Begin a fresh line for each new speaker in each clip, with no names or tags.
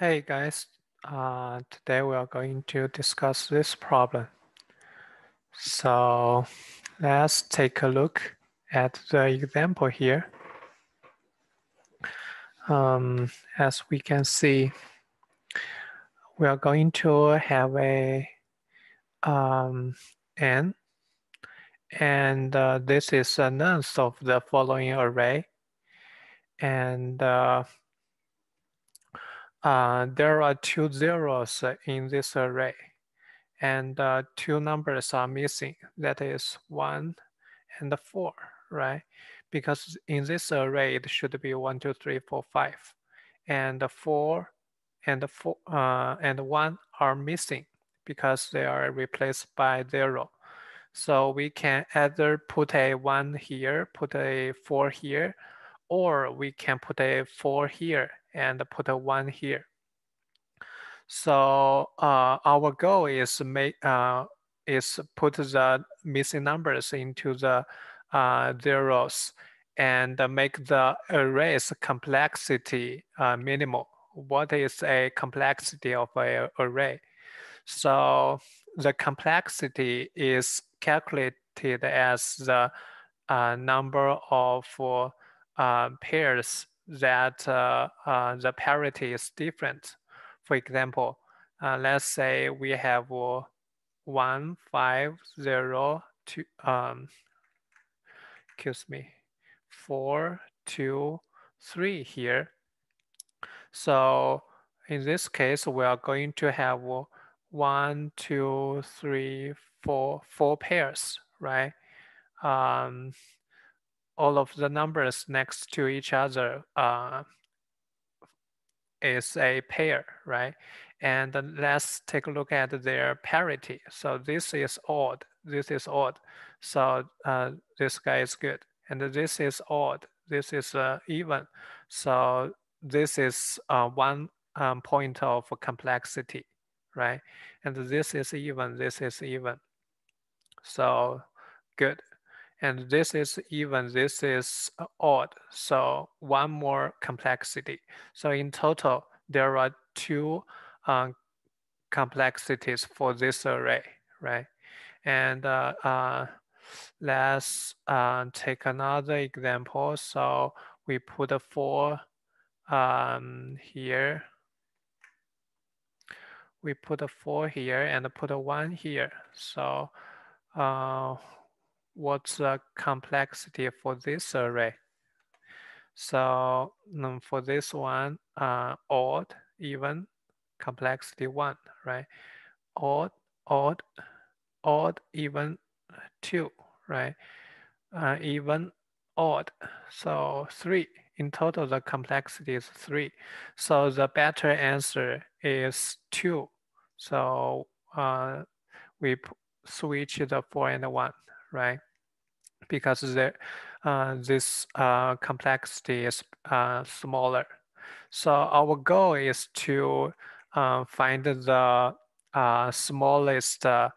Hey guys, uh, today we are going to discuss this problem. So let's take a look at the example here. Um, as we can see, we are going to have a um, n, and uh, this is a nth of the following array. And uh, uh, there are two zeros in this array and uh, two numbers are missing. That is one and four, right? Because in this array, it should be one, two, three, four, five. And four and four uh, and one are missing because they are replaced by zero. So we can either put a one here, put a four here, or we can put a four here and put a one here. So uh, our goal is make uh, is put the missing numbers into the uh, zeros and make the array's complexity uh, minimal. What is a complexity of an array? So the complexity is calculated as the uh, number of uh, pairs that uh, uh, the parity is different. For example, uh, let's say we have one, five, zero, two, um, excuse me, four, two, three here. So in this case, we are going to have one, two, three, four, four pairs, right? Um, all of the numbers next to each other uh, is a pair, right? And let's take a look at their parity. So this is odd, this is odd. So uh, this guy is good. And this is odd, this is uh, even. So this is uh, one um, point of complexity, right? And this is even, this is even. So good and this is even, this is odd. So one more complexity. So in total, there are two uh, complexities for this array, right? And uh, uh, let's uh, take another example. So we put a four um, here. We put a four here and put a one here. So uh, what's the complexity for this array? So um, for this one, uh, odd, even, complexity one, right? Odd, odd, odd, even, two, right? Uh, even, odd, so three. In total, the complexity is three. So the better answer is two. So uh, we switch the four and the one right? Because the, uh, this uh, complexity is uh, smaller. So our goal is to uh, find the uh, smallest uh,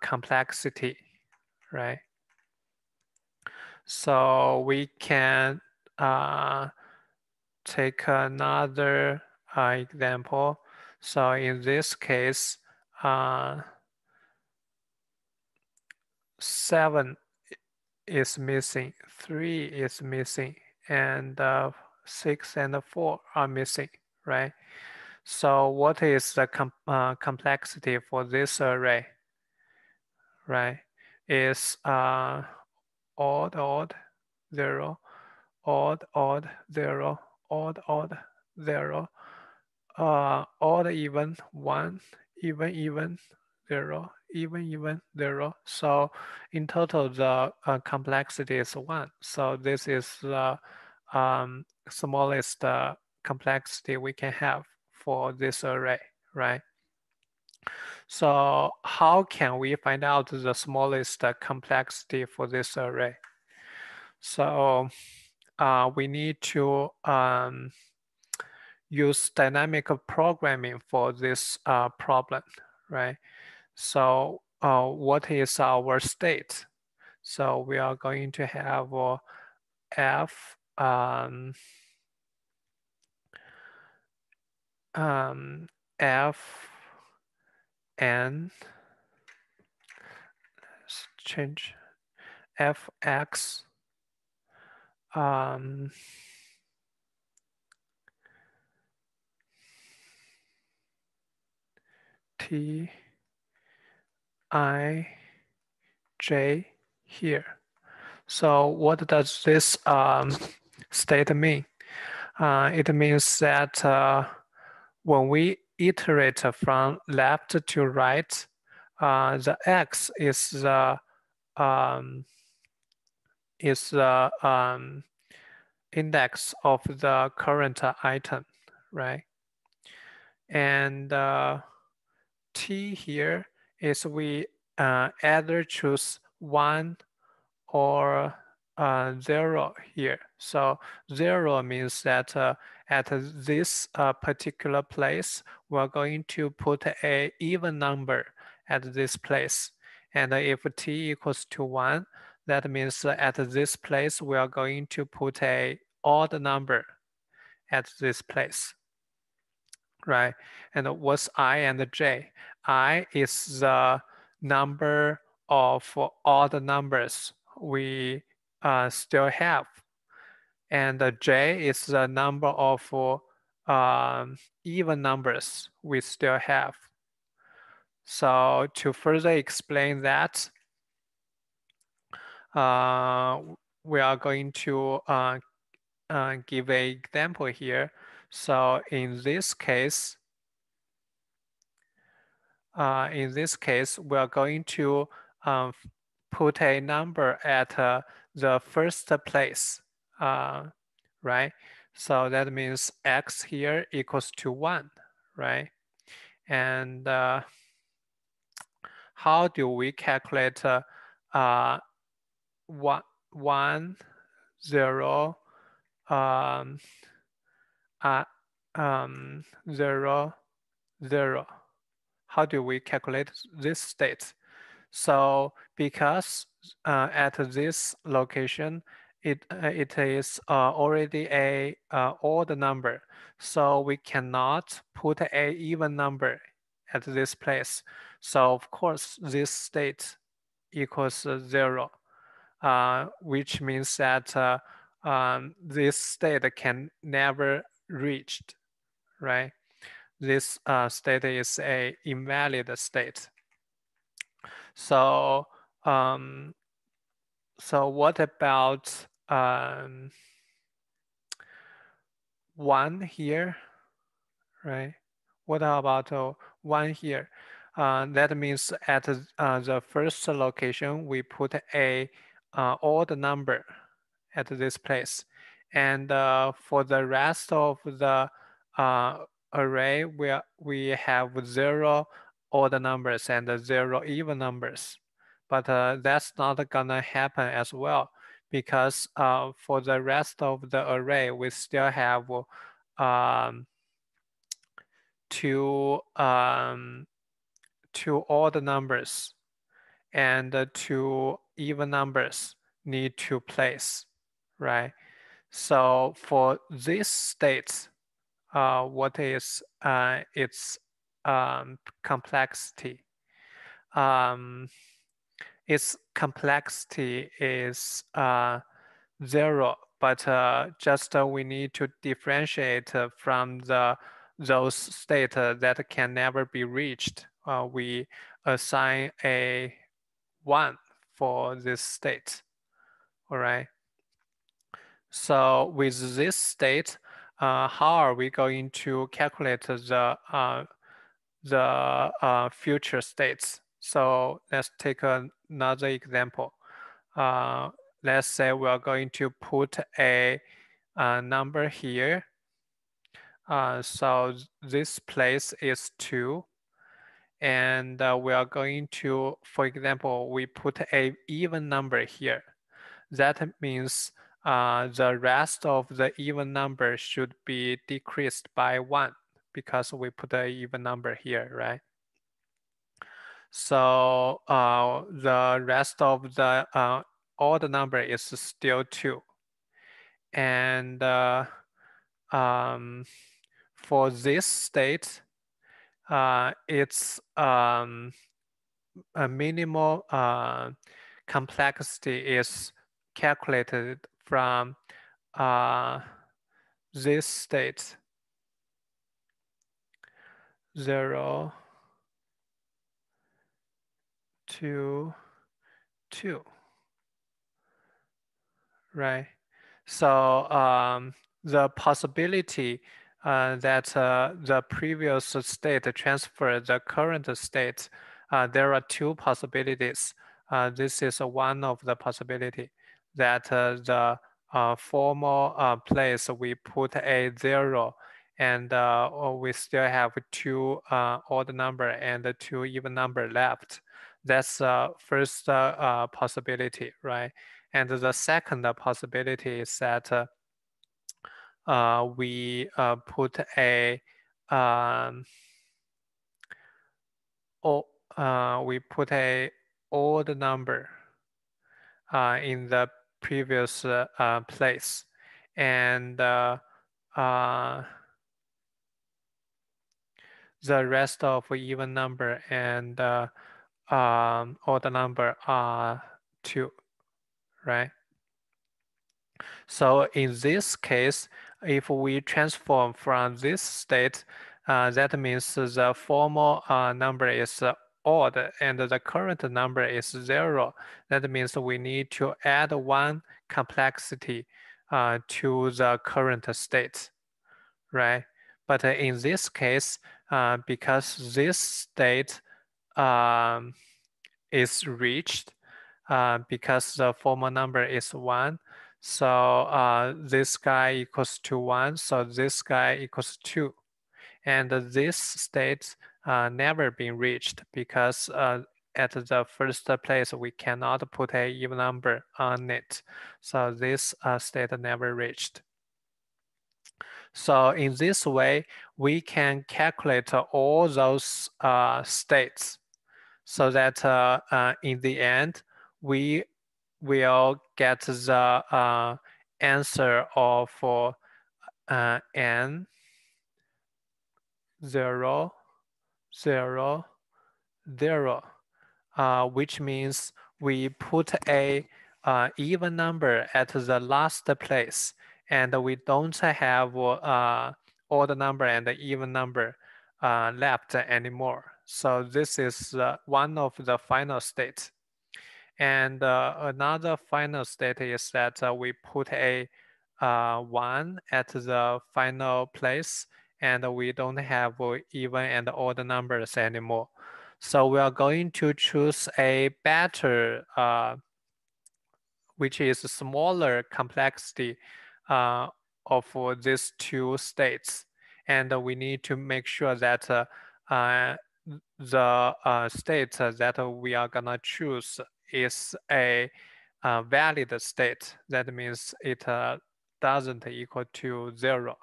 complexity, right? So we can take another example. So in this case, seven is missing, three is missing, and uh, six and four are missing, right? So what is the com uh, complexity for this array, right? Is uh, odd, odd, zero, odd, odd, zero, odd, odd, zero, uh, odd, even, one, even, even, zero, even, even, zero. So in total, the uh, complexity is one. So this is the um, smallest uh, complexity we can have for this array, right? So how can we find out the smallest uh, complexity for this array? So uh, we need to um, use dynamic programming for this uh, problem, right? So uh, what is our state? So we are going to have uh, f um, um, f n let's change fx um, t i j here. So what does this um, state mean? Uh, it means that uh, when we iterate from left to right, uh, the x is the um, is the um, index of the current item, right? And uh, t here is we uh, either choose one or uh, zero here. So zero means that uh, at this uh, particular place, we're going to put a even number at this place. And if t equals to one, that means at this place, we are going to put a odd number at this place, right? And what's i and j? i is the number of odd numbers we uh, still have. And j is the number of um, even numbers we still have. So to further explain that, uh, we are going to uh, uh, give an example here. So in this case, uh, in this case, we are going to um, put a number at uh, the first place, uh, right? So that means x here equals to 1, right? And uh, how do we calculate uh, uh, one, one, zero, um, uh, um, zero, zero? How do we calculate this state? So because uh, at this location, it, uh, it is uh, already a uh, odd number. So we cannot put a even number at this place. So of course, this state equals zero, uh, which means that uh, um, this state can never reached, right? This state is a invalid state. So, um, so what about um, one here, right? What about uh, one here? Uh, that means at uh, the first location, we put a uh, odd number at this place. And uh, for the rest of the uh, array, we, we have zero odd numbers and zero even numbers. But uh, that's not gonna happen as well because for the rest of the array, we still have um, two, um, two odd numbers and two even numbers need to place, right? So for this state, uh, what is uh, its um, complexity. Um, its complexity is uh, zero, but uh, just uh, we need to differentiate from the those states that can never be reached. Uh, we assign a one for this state, all right? So with this state, uh, how are we going to calculate the uh, the uh, future states. So let's take another example. Uh, let's say we are going to put a, a number here. Uh, so this place is two. And uh, we are going to, for example, we put a even number here. That means uh, the rest of the even number should be decreased by one because we put an even number here, right? So uh, the rest of the uh, odd number is still two. And uh, um, for this state, uh, its um, a minimal uh, complexity is calculated from uh, this state, zero, two, two, right? So um, the possibility uh, that uh, the previous state transfer the current state, uh, there are two possibilities. Uh, this is one of the possibility that uh, the uh, former place we put a zero and we still have two odd number and two even number left. That's the first possibility, right? And the second possibility is that uh, we uh, put a um, uh, we put a odd number uh, in the previous uh, uh, place and uh, the rest of even number and uh, um, odd number are two, right? So in this case, if we transform from this state, uh, that means the formal uh, number is odd and the current number is zero. That means we need to add one complexity uh, to the current state, right? But in this case, uh, because this state um, is reached, uh, because the formal number is one, so uh, this guy equals to one, so this guy equals two. And this state uh, never been reached because uh, at the first place, we cannot put a even number on it. So this uh, state never reached. So in this way, we can calculate all those uh, states so that uh, uh, in the end, we will get the uh, answer of uh, n zero zero zero, uh, which means we put a uh, even number at the last place, and we don't have uh, odd number and even number uh, left anymore. So this is uh, one of the final states. And uh, another final state is that uh, we put a uh, one at the final place and we don't have even and odd numbers anymore. So we are going to choose a better, uh, which is smaller complexity uh, of these two states. And we need to make sure that uh, the state that we are gonna choose is a uh, valid state. That means it uh, doesn't equal to zero,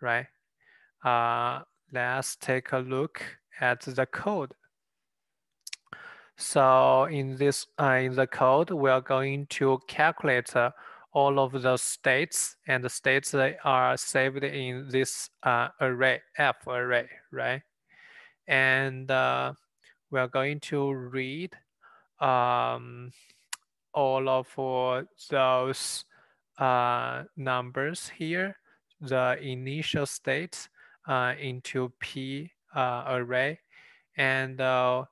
right? Uh, let's take a look at the code. So in this uh, in the code, we are going to calculate uh, all of the states, and the states are saved in this uh, array, F array, right? And we are going to read um, all of those uh, numbers here, the initial states uh, into P uh, array. And uh,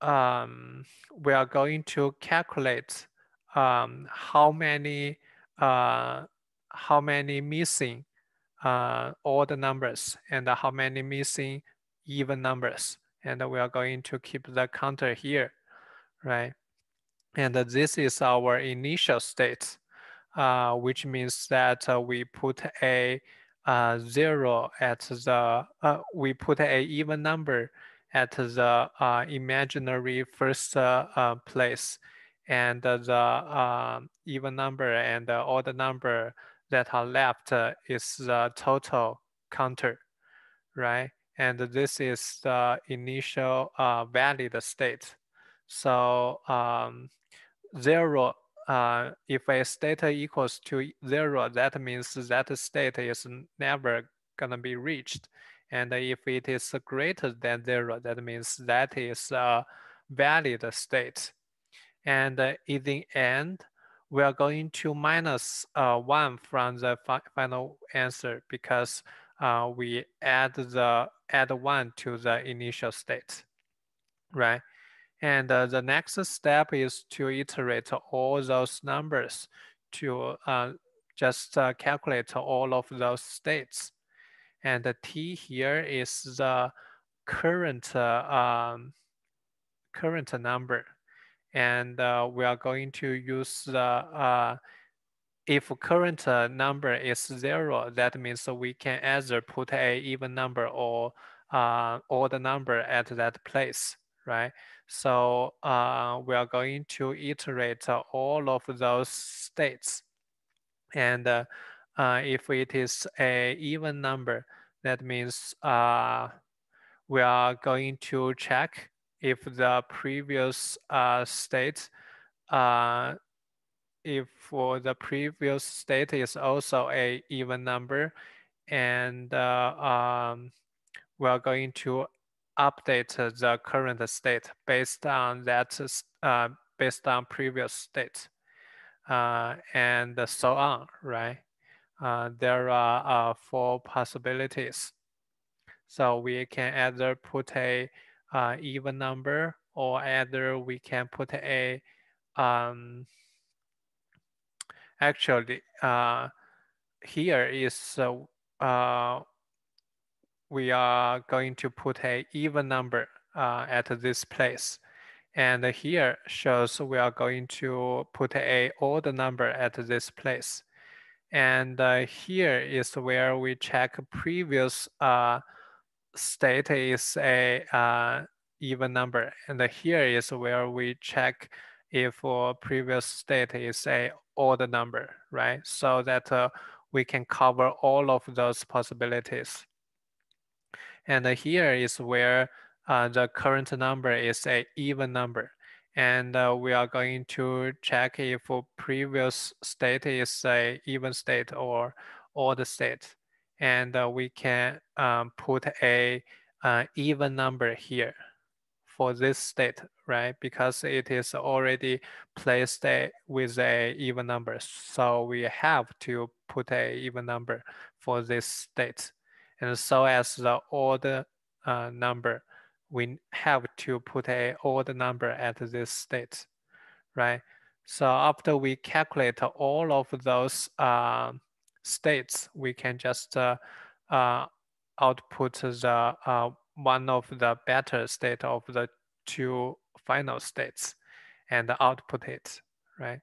um, we are going to calculate um, how many uh, how many missing uh, odd numbers and how many missing even numbers. And we are going to keep the counter here right? And this is our initial state, uh, which means that uh, we put a uh, zero at the, uh, we put a even number at the uh, imaginary first uh, place. And the um, even number and the odd number that are left is the total counter, right? And this is the initial valid state. So um, zero, uh, if a state equals to zero, that means that state is never gonna be reached. And if it is greater than zero, that means that is a valid state. And in the end, we are going to minus uh, one from the fi final answer because uh, we add the add one to the initial state, right? And uh, the next step is to iterate all those numbers to uh, just uh, calculate all of those states. And the t here is the current uh, um, current number and uh, we are going to use the uh, if current number is zero, that means we can either put a even number or uh, odd number at that place, right? So uh, we are going to iterate all of those states. And uh, uh, if it is a even number, that means uh, we are going to check if the previous uh, state, uh, if the previous state is also a even number, and um, we're going to update the current state based on that, uh, based on previous state, uh, and so on, right? Uh, there are four possibilities. So we can either put a uh, even number or either we can put a um, actually uh, here is uh, uh, we are going to put a even number uh, at this place and here shows we are going to put a odd number at this place and uh, here is where we check previous uh, state is a uh, even number. And here is where we check if our previous state is a odd number, right? So that uh, we can cover all of those possibilities. And here is where uh, the current number is an even number. And uh, we are going to check if previous state is an even state or odd state and uh, we can um, put a even number here for this state, right? Because it is already placed a, with a even number. So we have to put a even number for this state. And so as the odd uh, number, we have to put a odd number at this state, right? So after we calculate all of those uh, states, we can just uh, uh, output the uh, one of the better state of the two final states and output it, right?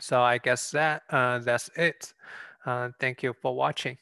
So I guess that uh, that's it. Uh, thank you for watching.